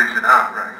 uniform division Right.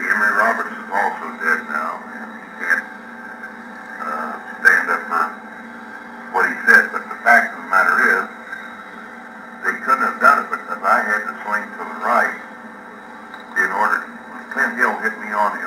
Emory Roberts is also dead now, and he can't uh, stand up for what he said. But the fact of the matter is, they couldn't have done it because I had to swing to the right in order. To, Clint Hill hit me on the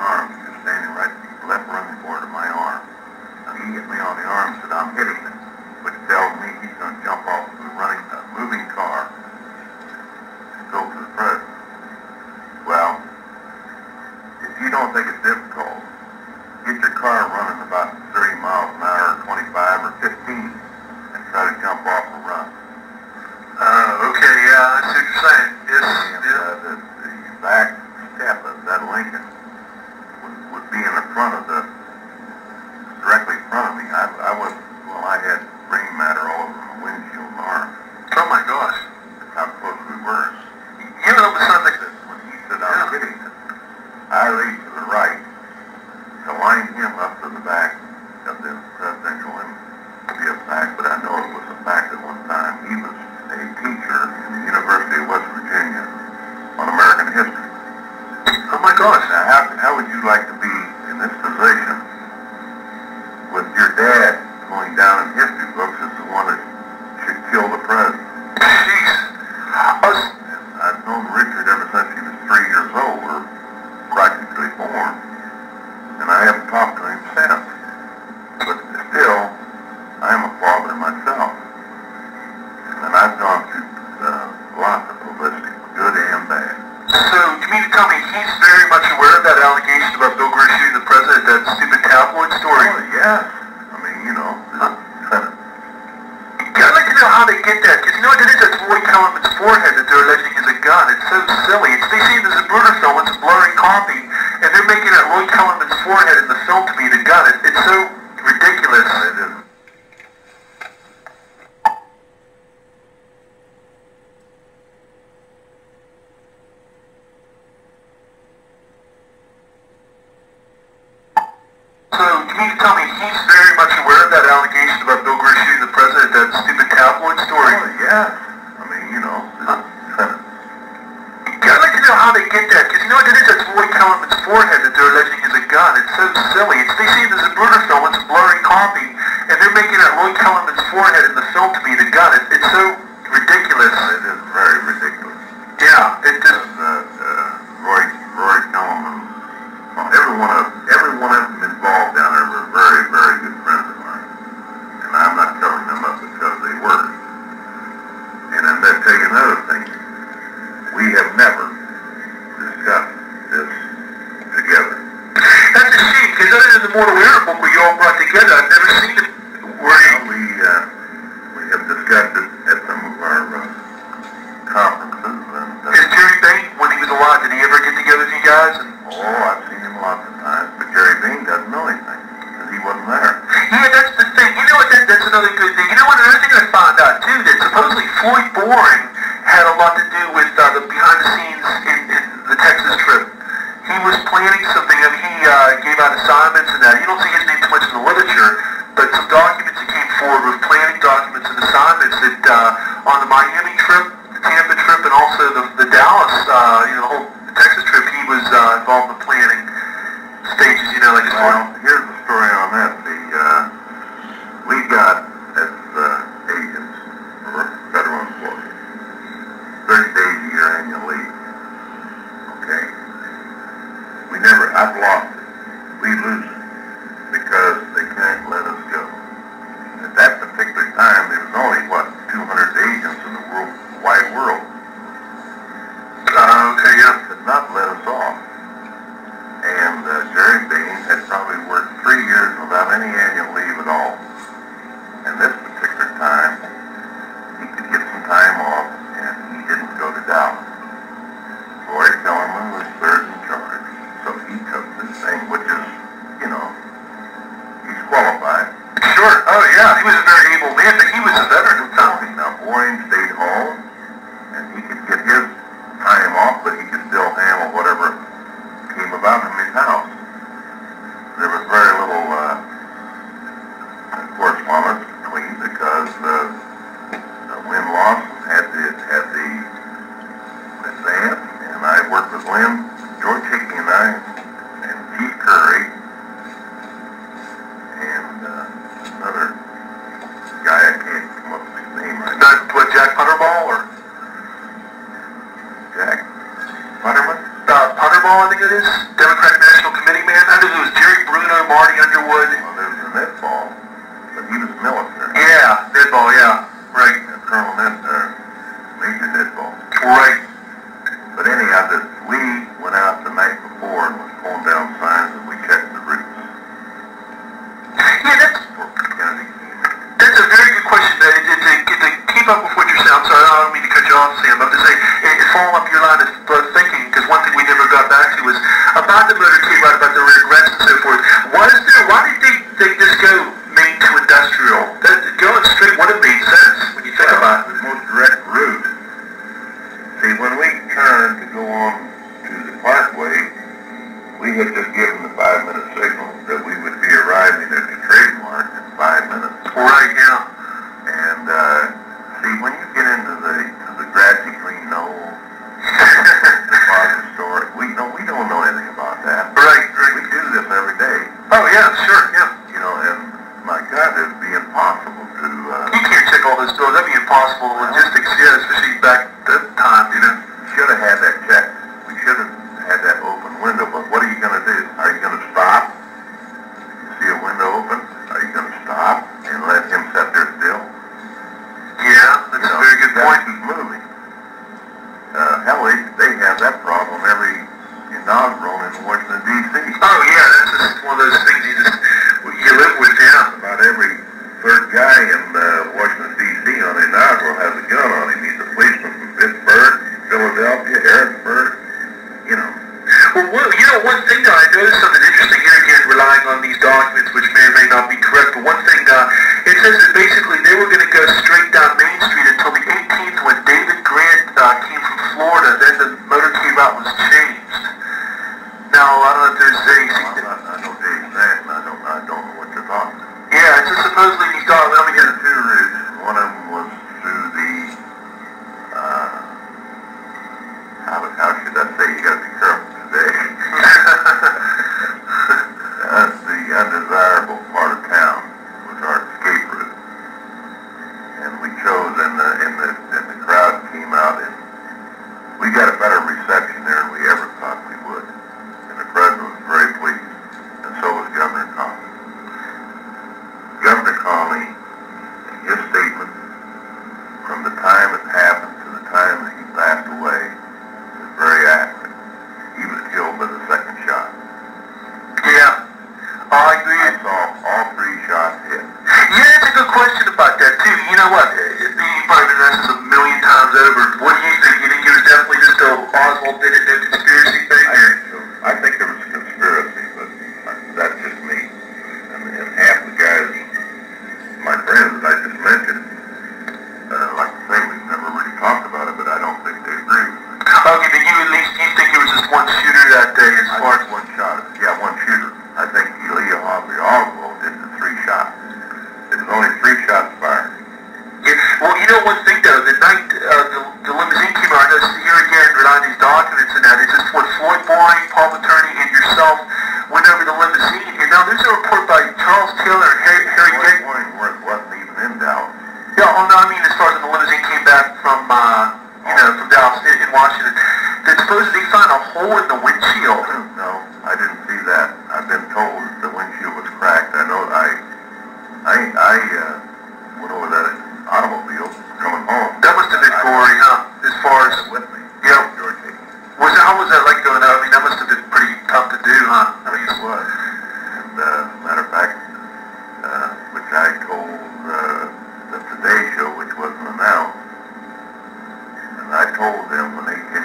told them when they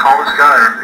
call this guy,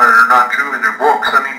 about it or not true in their books. I mean,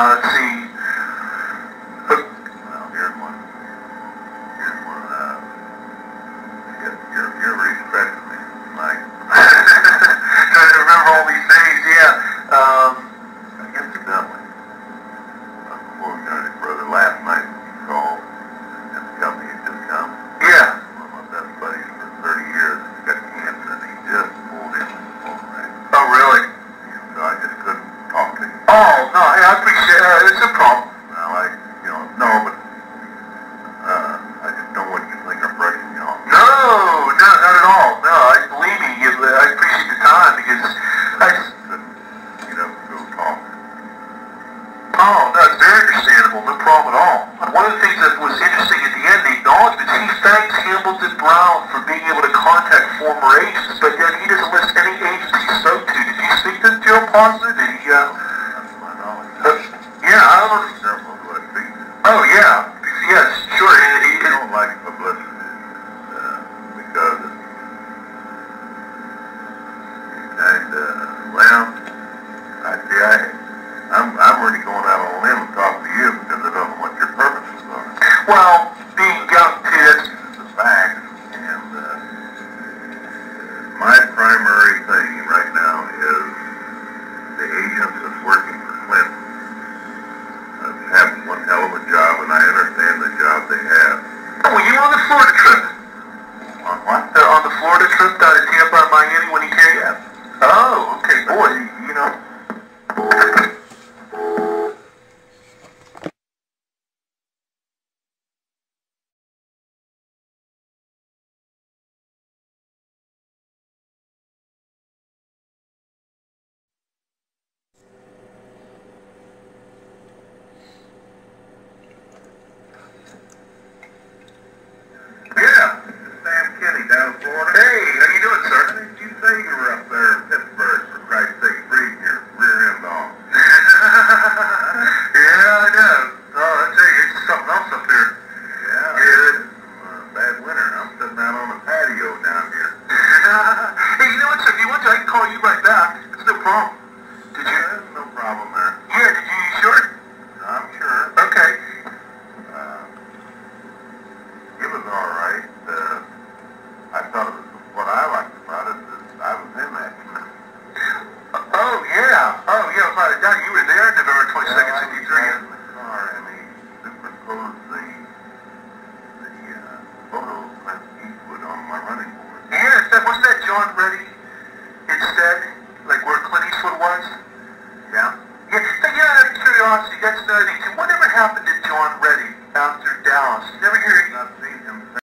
Uh,